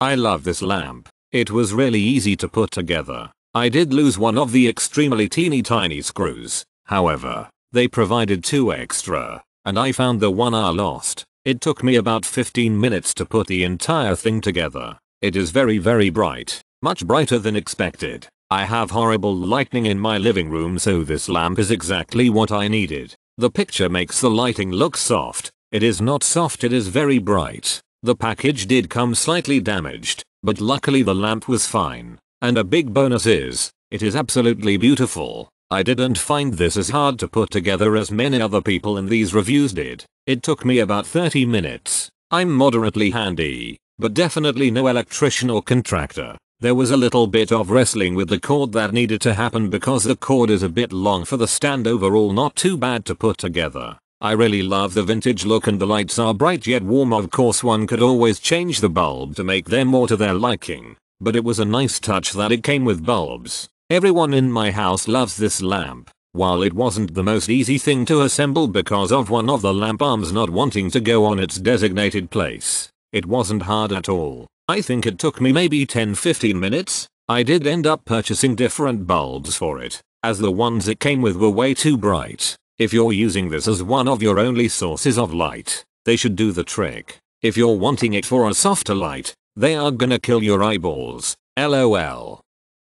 I love this lamp. It was really easy to put together. I did lose one of the extremely teeny tiny screws. However, they provided two extra, and I found the one I lost. It took me about 15 minutes to put the entire thing together. It is very very bright, much brighter than expected. I have horrible lightning in my living room so this lamp is exactly what I needed. The picture makes the lighting look soft. It is not soft it is very bright. The package did come slightly damaged, but luckily the lamp was fine. And a big bonus is, it is absolutely beautiful. I didn't find this as hard to put together as many other people in these reviews did. It took me about 30 minutes. I'm moderately handy, but definitely no electrician or contractor. There was a little bit of wrestling with the cord that needed to happen because the cord is a bit long for the stand overall not too bad to put together. I really love the vintage look and the lights are bright yet warm of course one could always change the bulb to make them more to their liking, but it was a nice touch that it came with bulbs. Everyone in my house loves this lamp. While it wasn't the most easy thing to assemble because of one of the lamp arms not wanting to go on its designated place, it wasn't hard at all. I think it took me maybe 10-15 minutes. I did end up purchasing different bulbs for it, as the ones it came with were way too bright. If you're using this as one of your only sources of light, they should do the trick. If you're wanting it for a softer light, they are gonna kill your eyeballs. LOL.